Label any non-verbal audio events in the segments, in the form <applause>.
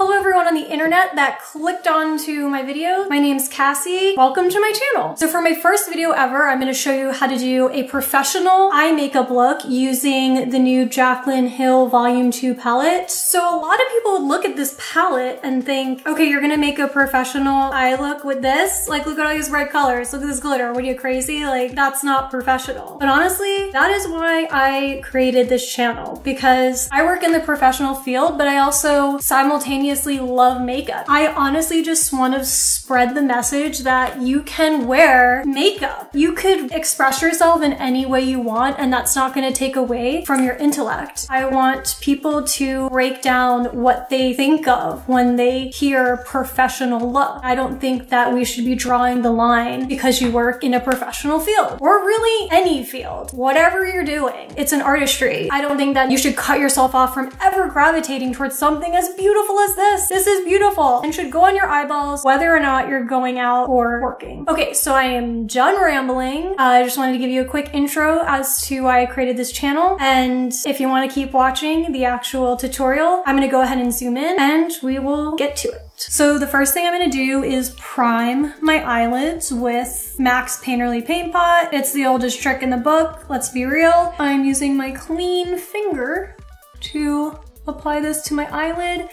Hello everyone on the internet that clicked onto my video. My name's Cassie. Welcome to my channel. So for my first video ever, I'm going to show you how to do a professional eye makeup look using the new Jaclyn Hill Volume 2 palette. So a lot of people would look at this palette and think, okay, you're going to make a professional eye look with this? Like, look at all these bright colors. Look at this glitter. What are you crazy? Like, that's not professional. But honestly, that is why I created this channel because I work in the professional field, but I also simultaneously love makeup. I honestly just want to spread the message that you can wear makeup. You could express yourself in any way you want and that's not going to take away from your intellect. I want people to break down what they think of when they hear professional look. I don't think that we should be drawing the line because you work in a professional field or really any field, whatever you're doing. It's an artistry. I don't think that you should cut yourself off from ever gravitating towards something as beautiful as this? This is beautiful and should go on your eyeballs whether or not you're going out or working. Okay, so I am done rambling. Uh, I just wanted to give you a quick intro as to why I created this channel. And if you want to keep watching the actual tutorial, I'm going to go ahead and zoom in and we will get to it. So the first thing I'm going to do is prime my eyelids with MAC's Painterly Paint Pot. It's the oldest trick in the book, let's be real. I'm using my clean finger to apply this to my eyelid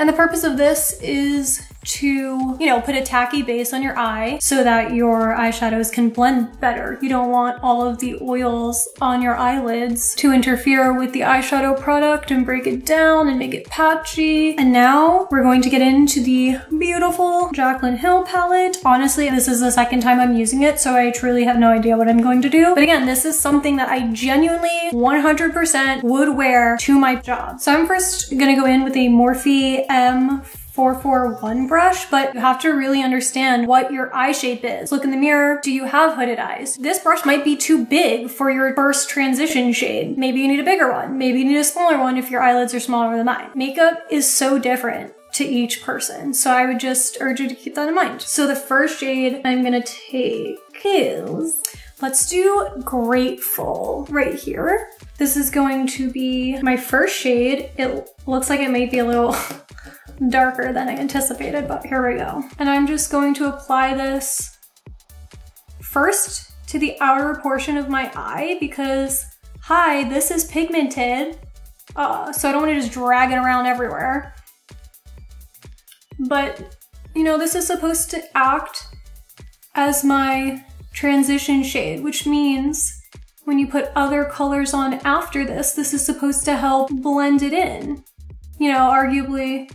and the purpose of this is to, you know, put a tacky base on your eye so that your eyeshadows can blend better. You don't want all of the oils on your eyelids to interfere with the eyeshadow product and break it down and make it patchy. And now we're going to get into the beautiful Jaclyn Hill palette. Honestly, this is the second time I'm using it, so I truly have no idea what I'm going to do. But again, this is something that I genuinely 100% would wear to my job. So I'm first gonna go in with a Morphe M441 brush, but you have to really understand what your eye shape is. Look in the mirror. Do you have hooded eyes? This brush might be too big for your first transition shade. Maybe you need a bigger one. Maybe you need a smaller one if your eyelids are smaller than mine. Makeup is so different to each person. So I would just urge you to keep that in mind. So the first shade I'm gonna take is, let's do Grateful right here. This is going to be my first shade. It looks like it might be a little <laughs> darker than I anticipated, but here we go. And I'm just going to apply this first to the outer portion of my eye because, hi, this is pigmented. Uh, so I don't want to just drag it around everywhere. But, you know, this is supposed to act as my transition shade, which means when you put other colors on after this, this is supposed to help blend it in. You know, arguably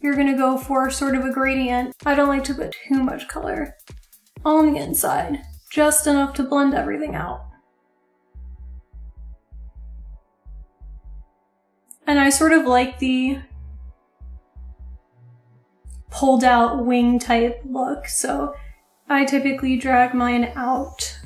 you're gonna go for sort of a gradient. I don't like to put too much color on the inside, just enough to blend everything out. And I sort of like the pulled out wing type look, so I typically drag mine out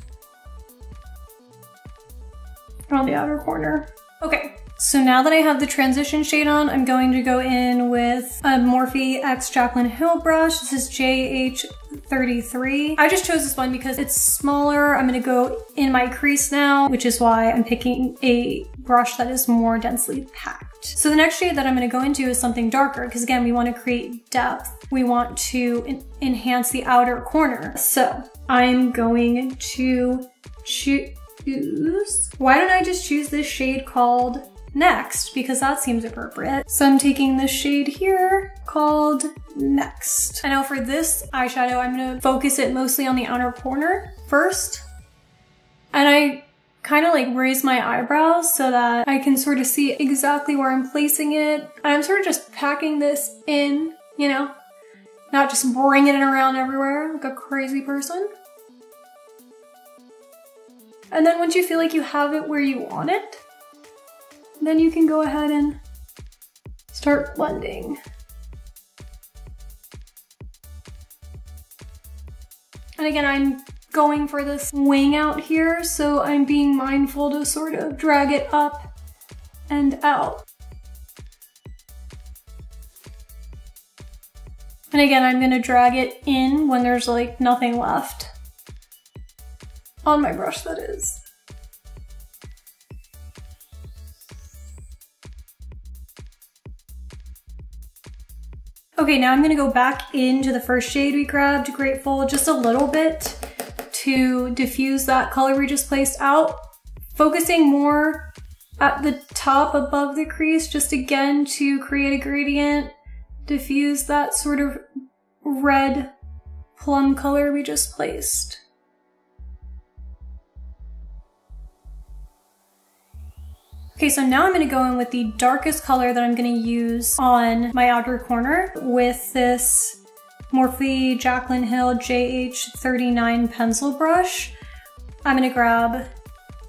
on the outer corner. Okay, so now that I have the transition shade on, I'm going to go in with a Morphe X Jaclyn Hill brush. This is JH33. I just chose this one because it's smaller. I'm gonna go in my crease now, which is why I'm picking a brush that is more densely packed. So the next shade that I'm gonna go into is something darker because again, we wanna create depth. We want to enhance the outer corner. So I'm going to choose, why don't I just choose this shade called Next, because that seems appropriate. So I'm taking this shade here called Next. And now for this eyeshadow, I'm gonna focus it mostly on the outer corner first. And I kind of like raise my eyebrows so that I can sort of see exactly where I'm placing it. I'm sort of just packing this in, you know, not just bringing it around everywhere like a crazy person. And then once you feel like you have it where you want it, then you can go ahead and start blending. And again, I'm going for this wing out here, so I'm being mindful to sort of drag it up and out. And again, I'm gonna drag it in when there's like nothing left. On my brush, that is. Okay, now I'm gonna go back into the first shade we grabbed, Grateful, just a little bit to diffuse that color we just placed out. Focusing more at the top above the crease, just again to create a gradient, diffuse that sort of red plum color we just placed. Okay, so now I'm gonna go in with the darkest color that I'm gonna use on my outer corner with this Morphe Jaclyn Hill JH39 pencil brush. I'm gonna grab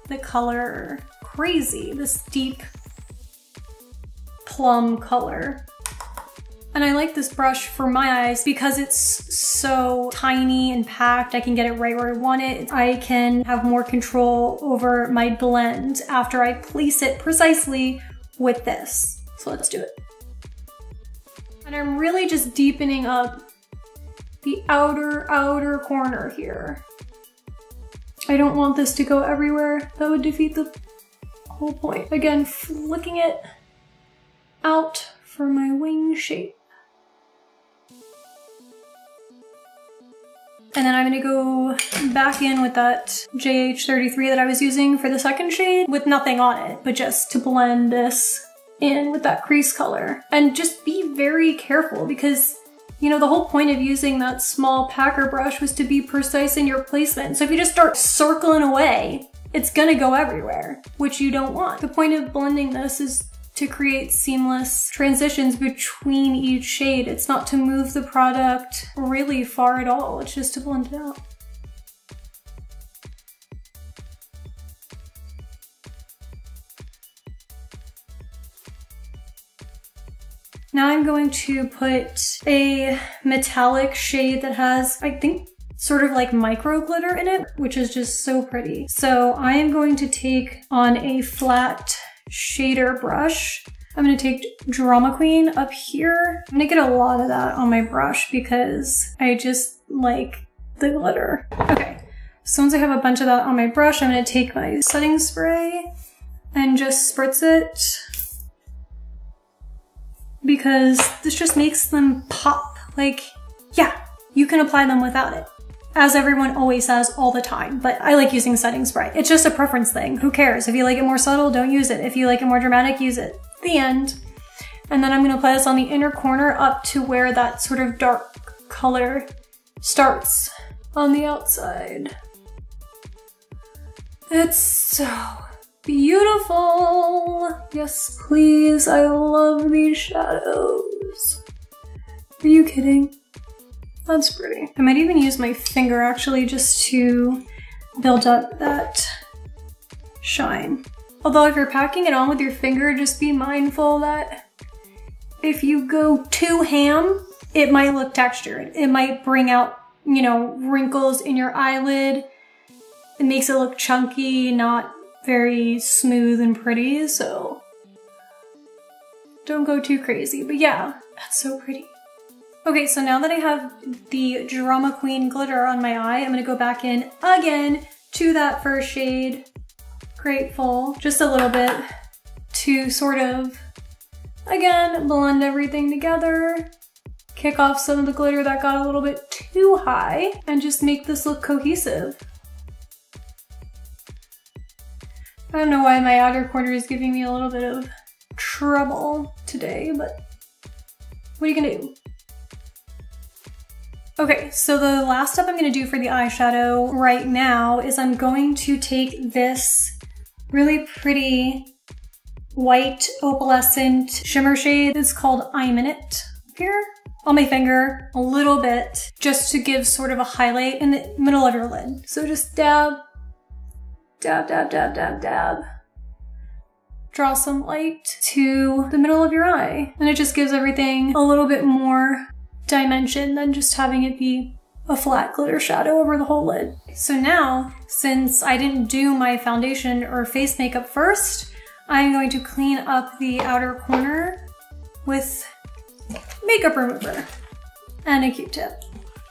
the color Crazy, this deep plum color. And I like this brush for my eyes because it's so tiny and packed. I can get it right where I want it. I can have more control over my blend after I place it precisely with this. So let's do it. And I'm really just deepening up the outer, outer corner here. I don't want this to go everywhere. That would defeat the whole point. Again, flicking it out for my wing shape. And then I'm gonna go back in with that JH33 that I was using for the second shade with nothing on it, but just to blend this in with that crease color. And just be very careful because you know, the whole point of using that small packer brush was to be precise in your placement. So if you just start circling away, it's gonna go everywhere, which you don't want. The point of blending this is to create seamless transitions between each shade. It's not to move the product really far at all, it's just to blend it out. Now I'm going to put a metallic shade that has, I think, sort of like micro glitter in it, which is just so pretty. So I am going to take on a flat shader brush. I'm gonna take Drama Queen up here. I'm gonna get a lot of that on my brush because I just like the glitter. Okay, so once I have a bunch of that on my brush, I'm gonna take my setting spray and just spritz it because this just makes them pop. Like, yeah, you can apply them without it as everyone always says all the time, but I like using setting spray. It's just a preference thing. Who cares? If you like it more subtle, don't use it. If you like it more dramatic, use it. The end. And then I'm gonna apply this on the inner corner up to where that sort of dark color starts on the outside. It's so beautiful. Yes, please. I love these shadows. Are you kidding? That's pretty. I might even use my finger actually just to build up that shine. Although if you're packing it on with your finger, just be mindful that if you go too ham, it might look textured. It might bring out, you know, wrinkles in your eyelid. It makes it look chunky, not very smooth and pretty, so don't go too crazy. But yeah, that's so pretty. Okay, so now that I have the Drama Queen glitter on my eye, I'm gonna go back in again to that first shade, Grateful, just a little bit to sort of, again, blend everything together, kick off some of the glitter that got a little bit too high, and just make this look cohesive. I don't know why my outer corner is giving me a little bit of trouble today, but what are you gonna do? Okay, so the last step I'm gonna do for the eyeshadow right now is I'm going to take this really pretty white opalescent shimmer shade. It's called I'm in it here on my finger a little bit just to give sort of a highlight in the middle of your lid. So just dab, dab, dab, dab, dab, dab. Draw some light to the middle of your eye. And it just gives everything a little bit more dimension than just having it be a flat glitter shadow over the whole lid. So now, since I didn't do my foundation or face makeup first, I'm going to clean up the outer corner with makeup remover and a Q-tip.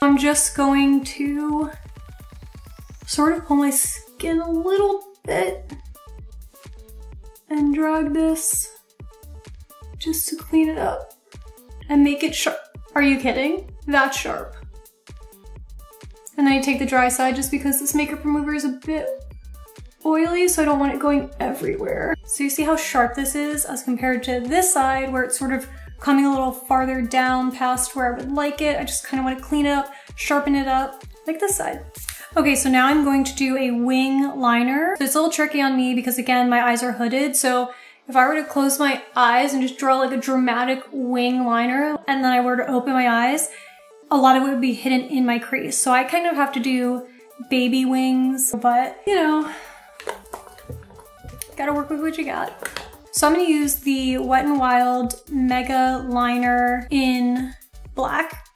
I'm just going to sort of pull my skin a little bit and drag this just to clean it up and make it sharp Are you kidding? That's sharp. And then I take the dry side just because this makeup remover is a bit oily, so I don't want it going everywhere. So you see how sharp this is as compared to this side where it's sort of coming a little farther down past where I would like it. I just kind of want to clean it up, sharpen it up, like this side. Okay, so now I'm going to do a wing liner. It's a little tricky on me because again, my eyes are hooded. So if I were to close my eyes and just draw like a dramatic wing liner and then I were to open my eyes, a lot of it would be hidden in my crease. So I kind of have to do baby wings, but you know, gotta work with what you got. So I'm gonna use the Wet n Wild Mega Liner in black.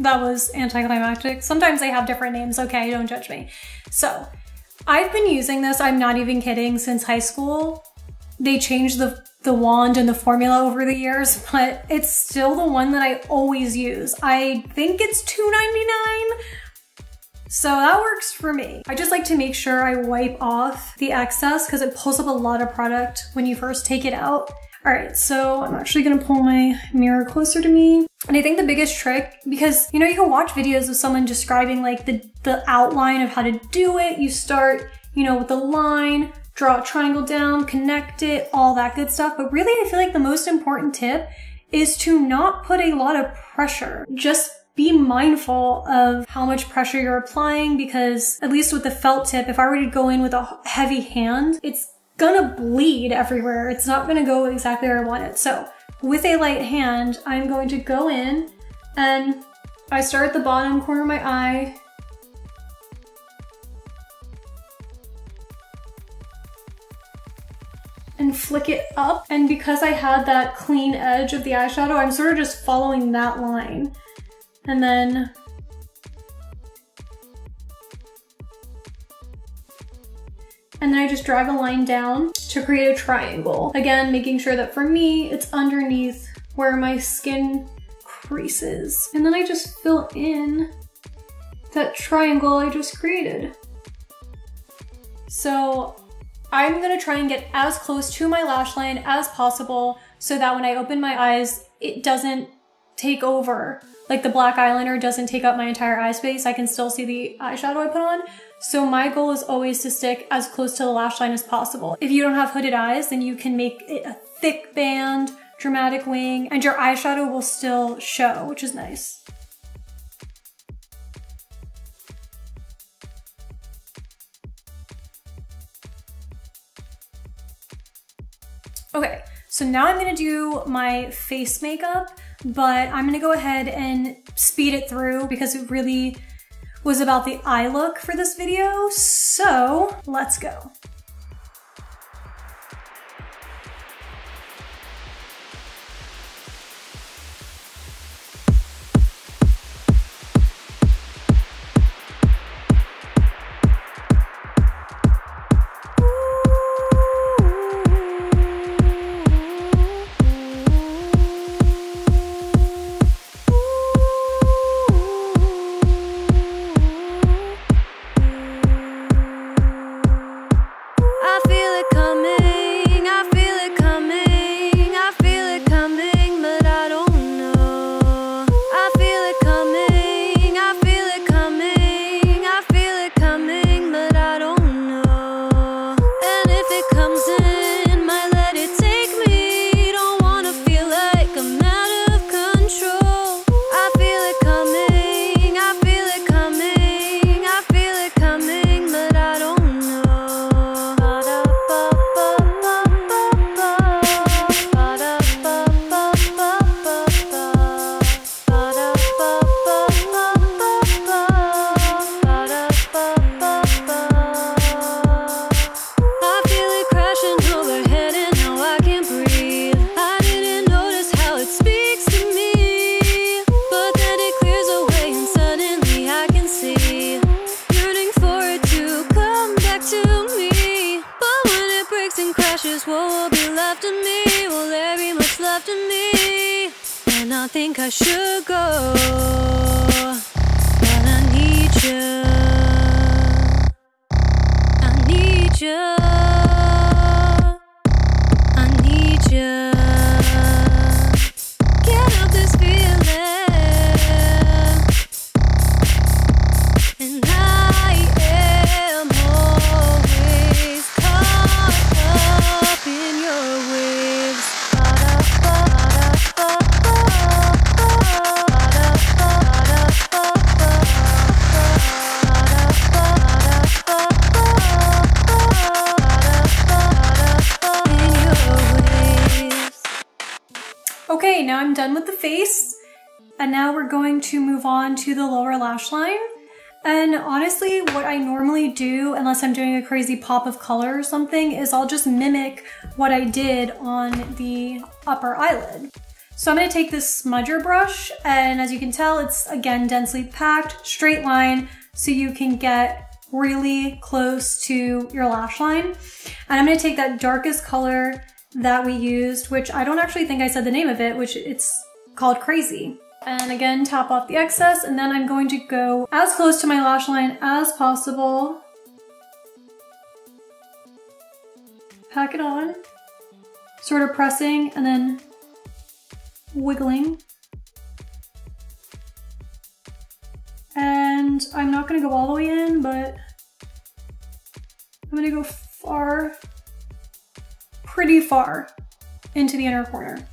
That was anticlimactic. Sometimes they have different names, okay, don't judge me. So I've been using this, I'm not even kidding, since high school. They changed the, the wand and the formula over the years, but it's still the one that I always use. I think it's $2.99 so that works for me. I just like to make sure I wipe off the excess because it pulls up a lot of product when you first take it out. All right, so I'm actually gonna pull my mirror closer to me. And I think the biggest trick, because you know, you can watch videos of someone describing like the, the outline of how to do it. You start, you know, with the line, draw a triangle down, connect it, all that good stuff. But really, I feel like the most important tip is to not put a lot of pressure. Just be mindful of how much pressure you're applying because at least with the felt tip, if I were to go in with a heavy hand, it's gonna bleed everywhere. It's not gonna go exactly where I want it. So with a light hand, I'm going to go in and I start at the bottom corner of my eye flick it up. And because I had that clean edge of the eyeshadow, I'm sort of just following that line. And then and then I just drag a line down to create a triangle. Again, making sure that for me, it's underneath where my skin creases. And then I just fill in that triangle I just created. So I'm gonna try and get as close to my lash line as possible so that when I open my eyes, it doesn't take over like the black eyeliner doesn't take up my entire eye space. I can still see the eyeshadow I put on. So my goal is always to stick as close to the lash line as possible. If you don't have hooded eyes, then you can make it a thick band, dramatic wing, and your eyeshadow will still show, which is nice. Okay, so now I'm gonna do my face makeup but I'm gonna go ahead and speed it through because it really was about the eye look for this video. So let's go. With the face. And now we're going to move on to the lower lash line. And honestly, what I normally do, unless I'm doing a crazy pop of color or something, is I'll just mimic what I did on the upper eyelid. So I'm gonna take this smudger brush, and as you can tell, it's again densely packed, straight line, so you can get really close to your lash line. And I'm gonna take that darkest color that we used, which I don't actually think I said the name of it, which it's called Crazy. And again, tap off the excess, and then I'm going to go as close to my lash line as possible. Pack it on, sort of pressing and then wiggling. And I'm not gonna go all the way in, but I'm gonna go far, pretty far into the inner corner.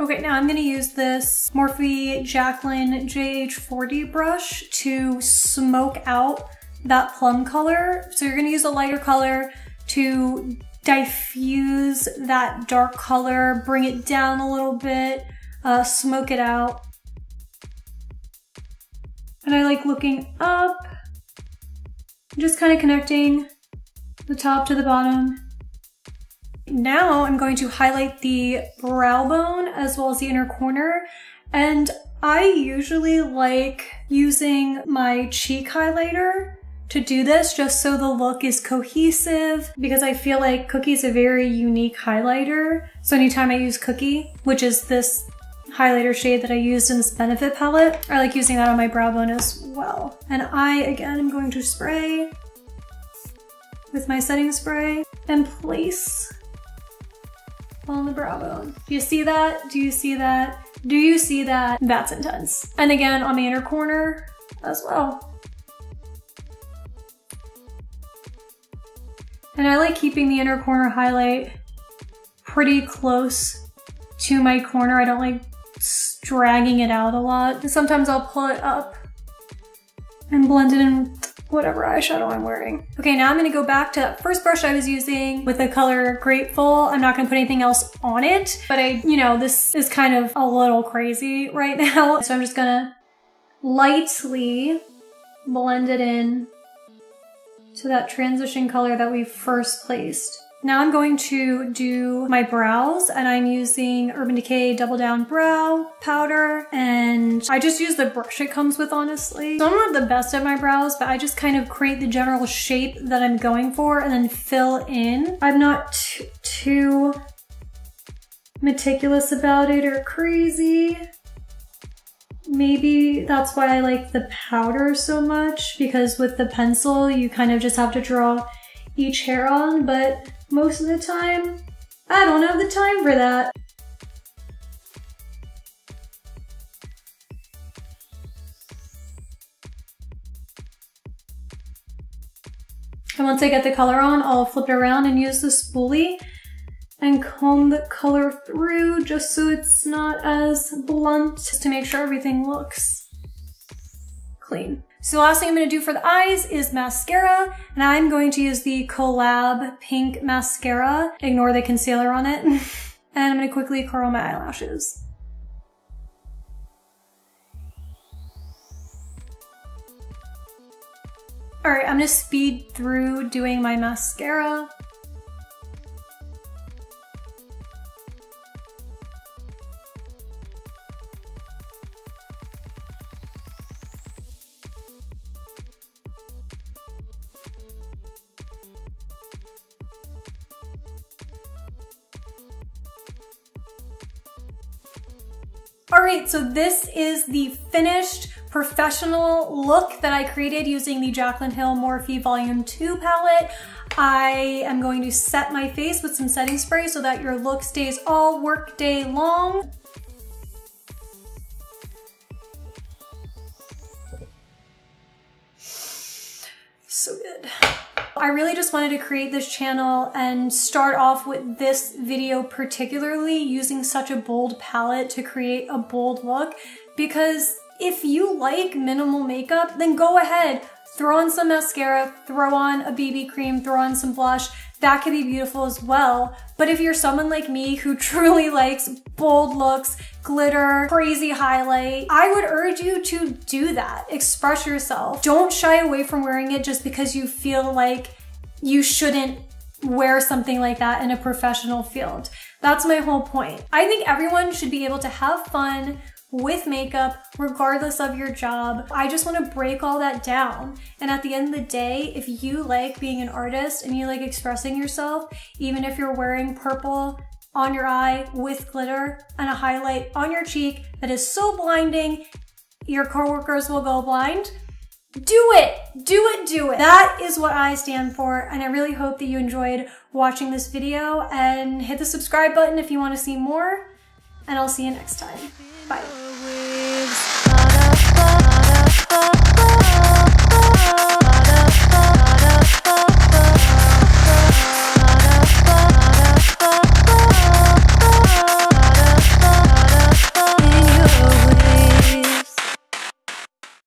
Okay, now I'm gonna use this Morphe Jaclyn JH40 brush to smoke out that plum color. So you're gonna use a lighter color to diffuse that dark color, bring it down a little bit, uh, smoke it out. And I like looking up, just kind of connecting the top to the bottom. Now I'm going to highlight the brow bone as well as the inner corner. And I usually like using my cheek highlighter to do this just so the look is cohesive because I feel like Cookie is a very unique highlighter. So anytime I use Cookie, which is this highlighter shade that I used in this Benefit palette, I like using that on my brow bone as well. And I, again, am going to spray with my setting spray and place on the brow bone. Do you see that? Do you see that? Do you see that? That's intense. And again, on the inner corner as well. And I like keeping the inner corner highlight pretty close to my corner. I don't like dragging it out a lot. Sometimes I'll pull it up and blend it in whatever eyeshadow I'm wearing. Okay, now I'm gonna go back to that first brush I was using with the color Grateful. I'm not gonna put anything else on it, but I, you know, this is kind of a little crazy <laughs> right now. So I'm just gonna lightly blend it in to that transition color that we first placed. Now I'm going to do my brows and I'm using Urban Decay Double Down Brow Powder and I just use the brush it comes with honestly. So I'm not the best at my brows but I just kind of create the general shape that I'm going for and then fill in. I'm not too meticulous about it or crazy. Maybe that's why I like the powder so much because with the pencil you kind of just have to draw each hair on, but most of the time, I don't have the time for that. And once I get the color on, I'll flip it around and use the spoolie and comb the color through just so it's not as blunt, just to make sure everything looks clean. So last thing I'm going to do for the eyes is mascara, and I'm going to use the Collab Pink Mascara. Ignore the concealer on it. <laughs> and I'm going to quickly curl my eyelashes. Alright, I'm going to speed through doing my mascara. All right, so this is the finished professional look that I created using the Jaclyn Hill Morphe Volume 2 palette. I am going to set my face with some setting spray so that your look stays all work day long. Wanted to create this channel and start off with this video particularly using such a bold palette to create a bold look because if you like minimal makeup, then go ahead, throw on some mascara, throw on a BB cream, throw on some blush. that could be beautiful as well. But if you're someone like me who <laughs> truly likes bold looks, glitter, crazy highlight, I would urge you to do that. Express yourself. Don't shy away from wearing it just because you feel like you shouldn't wear something like that in a professional field. That's my whole point. I think everyone should be able to have fun with makeup, regardless of your job. I just wanna break all that down. And at the end of the day, if you like being an artist and you like expressing yourself, even if you're wearing purple on your eye with glitter and a highlight on your cheek that is so blinding, your coworkers will go blind. Do it, do it, do it. That is what I stand for, and I really hope that you enjoyed watching this video and hit the subscribe button if you want to see more, and I'll see you next time. Bye.